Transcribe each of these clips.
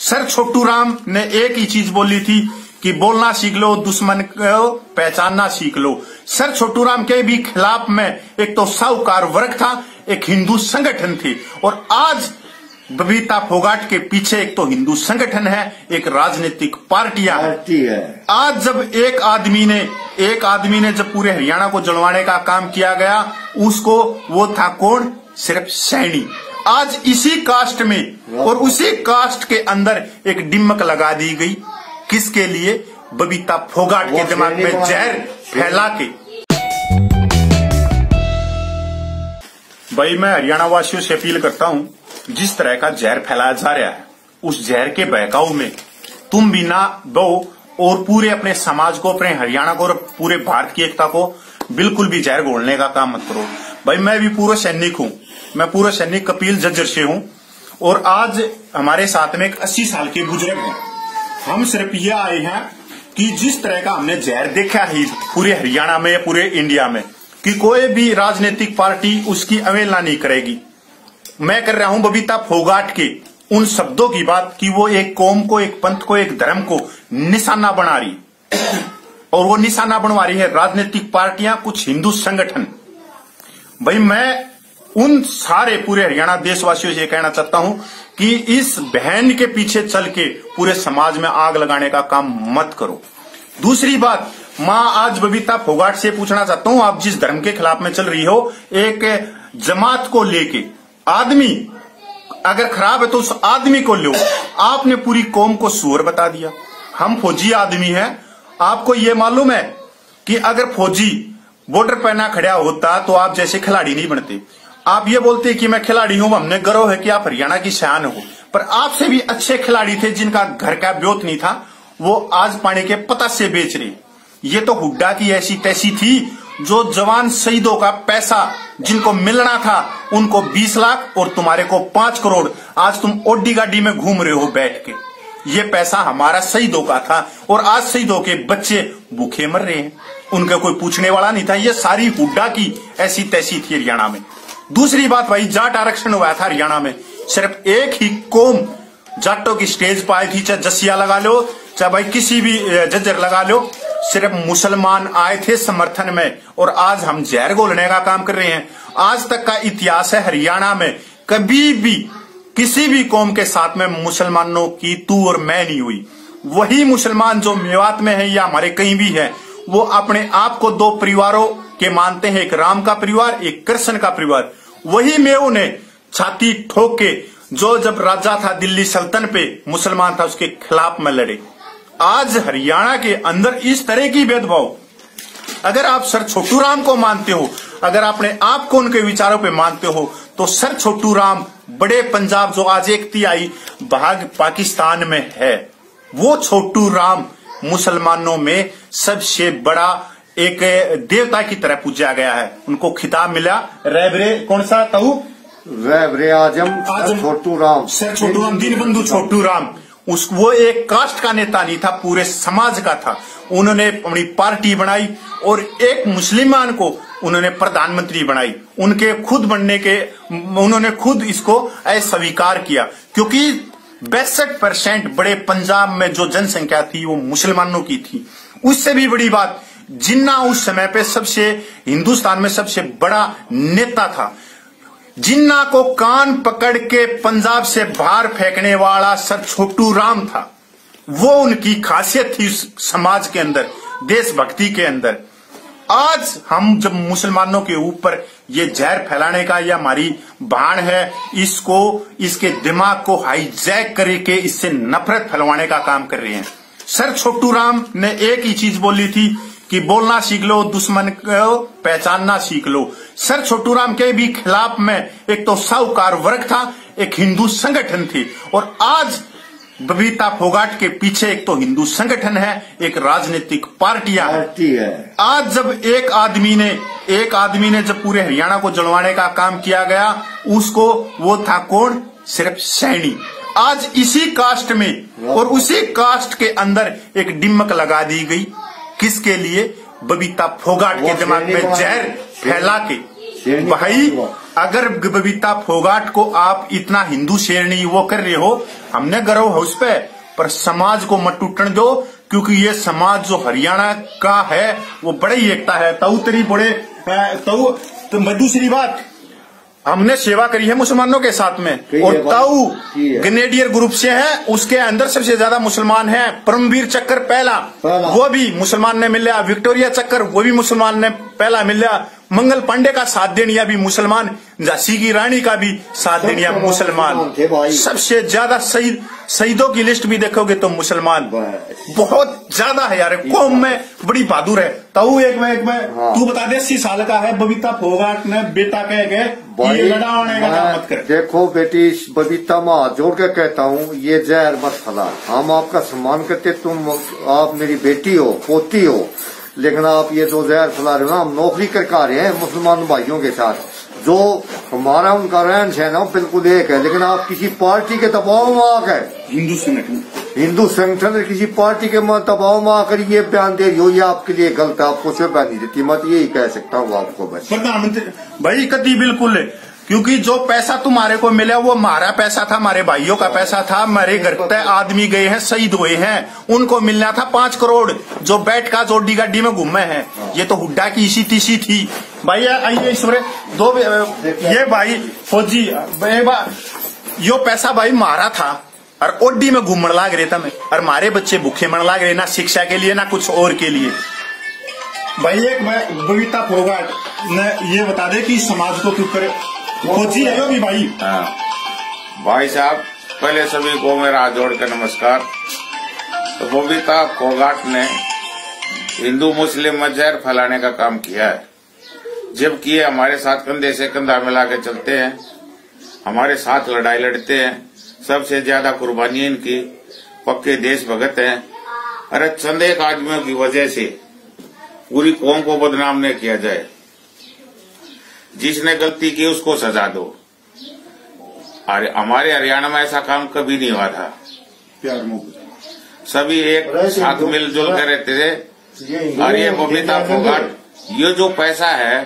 Sir Chhotu Ram ने एक ही चीज़ बोली थी कि बोलना सीख लो दुश्मन को पहचानना सीख लो। सर छोटू राम के भी खिलाफ में एक तो साहूकार वर्ग था एक हिंदू संगठन थी। और आज बबीता फोगाट के पीछे एक तो हिंदू संगठन है एक राजनीतिक पार्टियाँ हैं। पार्टी है। आज जब एक आदमी ने एक आदमी ने जब पूरे हरियाणा को जलवाने का काम किया गया उसको वो था कौन? सिर्फ़ सैनी। आज इसी कास्ट में और उसी कास्ट के अंदर एक डिमक लगा दी गई। किसके लिए? बबीता फोगाट के दिमाग में जहर फैला के। भाई मैं हरियाणा वासियों से अपील करता हूँ जिस तरह का जहर फैलाया जा रहा है उस जहर के बहकाव में तुम भी ना दो और पूरे अपने समाज को अपने हरियाणा को और पूरे भारत की एकता को बिल्कुल भी जहर घोलने का काम मत करो। भाई मैं भी पूरा सैनिक हूँ। मैं पूरा सैनिक कपिल जज्जर से हूँ। और आज हमारे साथ में एक अस्सी साल के बुज़ुर्ग हैं। हम सिर्फ़ ये आए हैं कि जिस तरह का हमने जहर देखा है पूरे हरियाणा में, पूरे इंडिया में, कि कोई भी राजनीतिक पार्टी उसकी अवहेलना नहीं करेगी। मैं कर रहा हूँ बबीता फोगाट के उन शब्दों की बात कि वो एक कौम को, एक पंथ को, एक धर्म को निशाना बना रही और वो निशाना बनवा रही है राजनीतिक पार्टियाँ, कुछ हिंदू संगठन। भाई, मैं उन सारे पूरे हरियाणा देशवासियों से कहना चाहता हूँ कि इस बहन के पीछे चल के पूरे समाज में आग लगाने का काम मत करो। दूसरी बात, माँ आज बबीता फोगाट से पूछना चाहता हूँ, आप जिस धर्म के खिलाफ में चल रही हो, एक जमात को लेके, आदमी, अगर खराब है तो उस आदमी को लो। आपने पूरी कौम को सुअर बता दिया। हम फौजी आदमी हैं। आपको ये मालूम है कि अगर फौजी बॉर्डर पर ना खड़ा होता तो आप जैसे खिलाड़ी नहीं बनते। आप ये बोलते हैं कि मैं खिलाड़ी हूँ, हमने गर्व है कि आप हरियाणा की शान हो। पर आपसे भी अच्छे खिलाड़ी थे जिनका घर का ब्योत नहीं था, वो आज पानी के पता से बेच रहे ये तो हुड्डा की ऐसी तैसी थी जो जवान शहीदों का पैसा, जिनको मिलना था, उनको 20 लाख और तुम्हारे को 5 करोड़ आज तुम ओडी गाड़ी में घूम रहे हो बैठ के। ये पैसा हमारा शहीदों का था और आज शहीदों के बच्चे भूखे मर रहे हैं। उनका कोई पूछने वाला नहीं था, ये सारी हुड्डा की ऐसी तैसी थी हरियाणा में। दूसरी बात भाई, जाट आरक्षण हुआ था हरियाणा में। सिर्फ़ एक ही कौम जाटों की स्टेज पर आई थी, चाहे जसिया लगा लो, चाहे भाई किसी भी जज्जर लगा लो, सिर्फ़ मुसलमान आए थे समर्थन में, और आज हम जहर घोलने का काम कर रहे हैं। आज तक का इतिहास है हरियाणा में, कभी भी किसी भी कौम के साथ में मुसलमानों की तू और मैं नहीं हुई। वही मुसलमान जो मेवात में है या हमारे कहीं भी है, वो अपने आप को दो परिवारों के मानते हैं एक राम का परिवार, एक कृष्ण का परिवार। वही मेव ने छाती ठोक के जो जब राजा था दिल्ली सल्तन पे, मुसलमान था, उसके खिलाफ में लड़े। आज हरियाणा के अंदर इस तरह की भेदभाव। अगर आप सर छोटू राम को मानते हो, अगर आपने आप को उनके विचारों पे मानते हो तो सर छोटू राम, बड़े पंजाब जो आज एक तिहाई भाग पाकिस्तान में है। वो छोटू राम मुसलमानों में सबसे बड़ा एक देवता की तरह पूजा गया है। उनको खिताब मिला। रैबरे कौन सा? तहु? आज़म आज़म। छोटू राम। सर छोटू राम दीनबंधु छोटू राम। उस वो एक कास्ट का नेता नहीं था पूरे समाज का था। उन्होंने अपनी पार्टी बनाई और एक मुसलमान को उन्होंने प्रधानमंत्री बनाई। उनके खुद बनने के उन्होंने खुद इसको अस्वीकार किया। क्योंकि बैसठ परसेंट बड़े पंजाब में जो जनसंख्या थी वो मुसलमानों की थी। उससे भी बड़ी बात जिन्ना उस समय पे सबसे हिंदुस्तान में सबसे बड़ा नेता था, जिन्ना को कान पकड़ के पंजाब से बाहर फेंकने वाला सर छोटू राम था, वो उनकी खासियत थी समाज के अंदर, देशभक्ति के अंदर। आज हम जब मुसलमानों के ऊपर ये जहर फैलाने का ये हमारी बाण है, इसको, इसके दिमाग को हाईजैक करके इससे नफरत फैलवाने का काम कर रहे हैं। सर छोटू राम ने एक ही चीज़ बोली थी कि बोलना सीख लो दुश्मन को पहचानना सीख लो। सर छोटू राम के भी खिलाफ में एक तो साहूकार वर्ग था एक हिंदू संगठन थी। और आज बबीता फोगाट के पीछे एक तो हिंदू संगठन है एक राजनीतिक पार्टियाँ पार्टी है। आज जब एक आदमी ने एक आदमी ने जब पूरे हरियाणा को जलवाने का काम किया गया उसको वो था कौन? सिर्फ़ सैनी। आज इसी कास्ट में और उसी कास्ट के अंदर एक डिमक लगा दी गई। किसके लिए बबीता फोगाट के दिमाग में जहर फैला के? भाई अगर बबीता फोगाट को आप इतना हिंदू शेरनी वो कर रहे हो हमने गर्व है उस पे पर समाज को मत टूटने दो क्योंकि ये समाज जो हरियाणा का है वो बड़े ही एकता है। तऊ तेरी बड़े तऊ तो दूसरी बात। हमने सेवा करी है मुसलमानों के साथ में। और ताऊ ग्रेनेडियर ग्रुप से है उसके अंदर सबसे ज़्यादा मुसलमान है परमवीर चक्कर पहला पहला। वो भी मुसलमान ने मिला विक्टोरिया चक्कर वो भी मुसलमान ने पहला मिला मंगल पांडे का साथ देनिया भी मुसलमान झांसी की रानी का भी साथ देनिया तो मुसलमान। सबसे ज़्यादा शहीद शहीदों की लिस्ट भी देखोगे तो मुसलमान। बहुत ज़्यादा है यार कौम में बड़ी बहादुर है। ताऊ एक में एक में हाँ। तू बता दे अस्सी साल का है बबीता फोगाट ने बेटा कह गए ये लड़ा होने का मत कर। देखो बेटी बबीता माँ जोड़ के कहता हूँ ये जहर मत फैला हम आपका सम्मान करते तुम आप मेरी बेटी हो पोती हो। लेकिन आप ये जो जहर फैला रहे हो ना हम नौकरी करके आ रहे हैं मुसलमान भाइयों के साथ। जो हमारा उनका रहन सहन है बिल्कुल एक है लेकिन आप किसी पार्टी के दबाव में आकर हिंदू संगठन। हिंदू संगठन किसी पार्टी के दबाव में आकर ये बयान दे रही हो ये आपके लिए गलत है आपको से बयान नहीं देती मैं तो यही कह सकता हूँ आपको बस। प्रधानमंत्री भाई कति बिल्कुल क्योंकि जो पैसा तुम्हारे को मिला वो हमारा पैसा था हमारे भाइयों का पैसा था हमारे घर तय आदमी गए हैं शहीद हुए हैं। उनको मिलना था पाँच करोड़ जो बैठ का जोडी गड्डी में घूमे हैं। ये तो हुड्डा की इसी तीसी थी। भाई आइए ईश्वर दो ये भाई फौजी यो पैसा भाई मारा था। और ओडी में घूमने लाग रहे था मैं। और मारे बच्चे भूखे मर लाग रहे ना शिक्षा के लिए ना कुछ और के लिए। भाई एक मैं बबीता फोगाट ने ये बता दे कि समाज को क्यों करे फौजी है भी भाई। हाँ। भाई साहब पहले सभी को मेरा हाथ जोड़ कर नमस्कार। तो बबीता कोगाट ने हिंदू मुस्लिम में जहर फैलाने का काम किया है। जबकि ये हमारे साथ कंधे से कंधा मिला के चलते हैं हमारे साथ लड़ाई लड़ते हैं सबसे ज़्यादा कुर्बानी इनकी पक्के देश भगत हैं। अरे चंद एक आदमियों की वजह से पूरी कौम को बदनाम न किया जाए। जिसने गलती की उसको सजा दो। अरे हमारे हरियाणा में ऐसा काम कभी नहीं हुआ था। प्यार सभी एक साथ मिलजुल कर रहते थे। और ये बबीता फोगाट ये जो पैसा है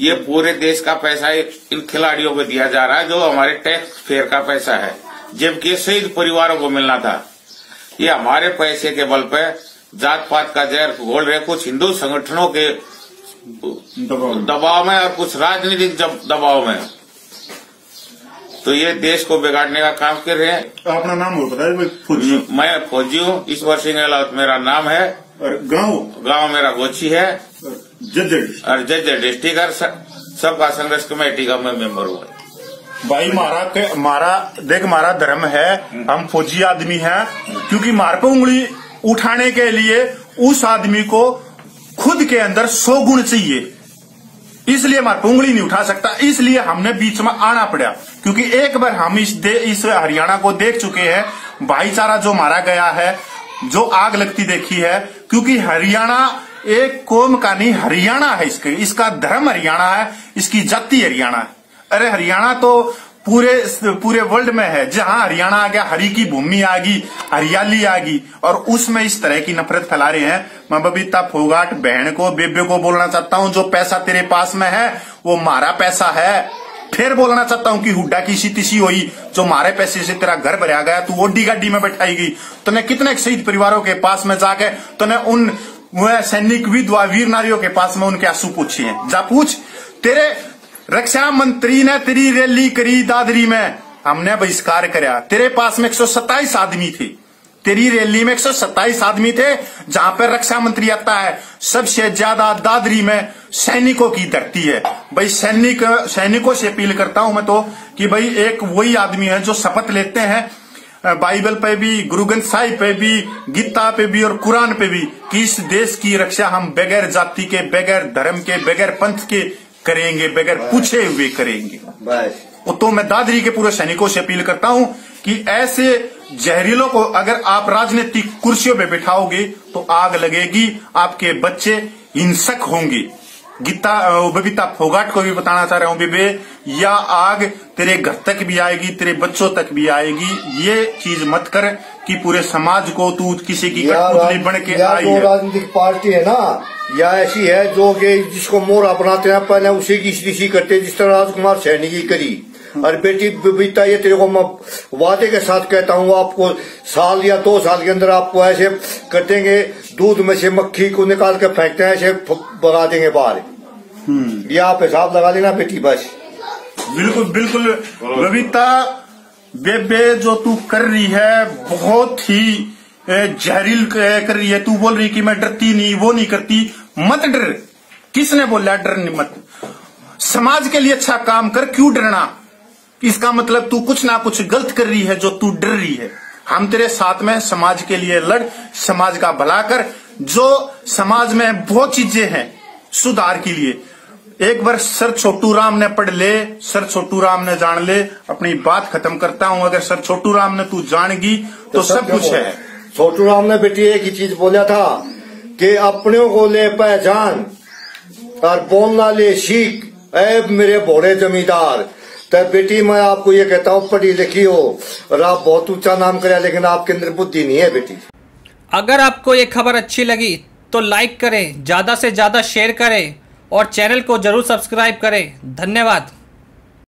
ये पूरे देश का पैसा इन खिलाड़ियों को दिया जा रहा है जो हमारे टैक्स फेयर का पैसा है। जबकि शहीद परिवारों को मिलना था। ये हमारे पैसे के बल पे जात पात का जहर घोल रहे कुछ हिंदू संगठनों के दबाव। में और कुछ राजनीतिक दबाव में। तो ये देश को बिगाड़ने का काम कर रहे हैं। अपना नाम बताए भाई फौजी मैं फौजी हूँ। ईश्वर सिंह गहलोत मेरा नाम है। और गाँव? गाँव मेरा गोची है। और जज डिस्ट्रिक्ट और सबका संघर्ष कमेटी का मैं मेंबर हूँ। भाई मारा के मारा देख मारा धर्म है। हम फौजी आदमी हैं। क्योंकि मार पे उंगली उठाने के लिए उस आदमी को खुद के अंदर सौ गुण चाहिए। इसलिए पे उंगली नहीं उठा सकता। इसलिए हमने बीच में आना पड़ा। क्योंकि एक बार हम इस इस हरियाणा को देख चुके हैं। भाईचारा जो मारा गया है, जो आग लगती देखी है, क्योंकि हरियाणा एक कोम का नहीं, हरियाणा है इसके। इसका धर्म हरियाणा है, इसकी जाति हरियाणा है। अरे हरियाणा तो पूरे पूरे वर्ल्ड में है, जहाँ हरियाणा आ गया, हरी की भूमि आ गई, हरियाली आ गई, और उसमें इस तरह की नफरत फैला रहे हैं। मैं बबीता फोगाट बहन को, बेबे को बोलना चाहता हूँ, जो पैसा तेरे पास में है, वो मारा पैसा है। फिर बोलना चाहता हूँ कि हुड्डा की सी तिसी हुई, जो मारे पैसे से तेरा घर भरा गया, तू ओडी गाड़ी में बैठाई गई। तूने कितने शहीद परिवारों के पास में जाके, तूने उन सैनिक, विधवा, वीर नारियों के पास में उनके आँसू पूछे हैं। जा पूछ, तेरे रक्षा मंत्री ने तेरी रैली करी दादरी में। हमने बहिष्कार कराया तेरे पास में 127 आदमी थे। तेरी रैली में 127 आदमी थे, जहाँ पर रक्षा मंत्री आता है। सबसे ज़्यादा दादरी में सैनिकों की धरती है। भाई, सैनिक, सैनिकों से अपील करता हूँ मैं तो कि भाई, एक वही आदमी है जो शपथ लेते हैं। बाइबल पे भी, गुरु ग्रंथ साहिब पे भी, गीता पे भी और कुरान पे भी कि इस देश की रक्षा हम बगैर जाति के, बगैर धर्म के, बगैर पंथ के करेंगे बगैर पूछे हुए करेंगे। बस तो मैं दादरी के पूरे सैनिकों से अपील करता हूँ कि ऐसे जहरीलों को अगर आप राजनीतिक कुर्सियों पे बिठाओगे तो आग लगेगी आपके बच्चे हिंसक होंगे। गीता बबीता फोगाट को भी बताना चाह रहा हूँ बेबे या आग तेरे घर तक भी आएगी तेरे बच्चों तक भी आएगी ये चीज़ मत कर। कि पूरे समाज को तू किसी की कठपुतली बन के आई है। राजनीतिक पार्टी है ना या ऐसी है जो कि जिसको मोरा बनाते हैं पहले उसी की ऋषि करते जिस तरह राजकुमार सैनी की करी। और बेटी बबीता ये तेरे को मैं वादे के साथ कहता हूँ आपको साल या दो साल के अंदर आपको ऐसे कर देंगे दूध में से मक्खी को निकाल के फेंकते हैं ऐसे भगा देंगे बाहर। या आप हिसाब लगा देना बेटी बस। बिल्कुल बिल्कुल। बबीता बेबे, जो तू कर रही है, बहुत ही जहरील कर रही है। तू बोल रही कि मैं डरती नहीं, वो नहीं करती। मत डर। किसने बोला डर नहीं, मत? समाज के लिए अच्छा काम कर, क्यों डरना? इसका मतलब तू कुछ ना कुछ गलत कर रही है, जो तू डर रही है। हम तेरे साथ में समाज के लिए लड़, समाज का भला कर। जो समाज में बहुत चीज़ें हैं, सुधार के लिए। एक बार सर छोटू राम ने पढ़ ले सर छोटू राम ने जान ले अपनी बात खत्म करता हूँ अगर सर छोटू राम ने तू जान गई तो सब कुछ है। छोटू राम ने बेटी एक ही चीज़ बोला था कि अपनों को ले पहचान और बोलना ले सीख। ऐ मेरे भोरे जमींदार तो बेटी मैं आपको ये कहता हूँ पढ़ी लिखी हो और आप बहुत ऊँचा नाम करे लेकिन आपके अंदर बुद्धि नहीं है बेटी। अगर आपको ये खबर अच्छी लगी तो लाइक करें ज़्यादा से ज़्यादा शेयर करें और चैनल को ज़रूर सब्सक्राइब करें। धन्यवाद।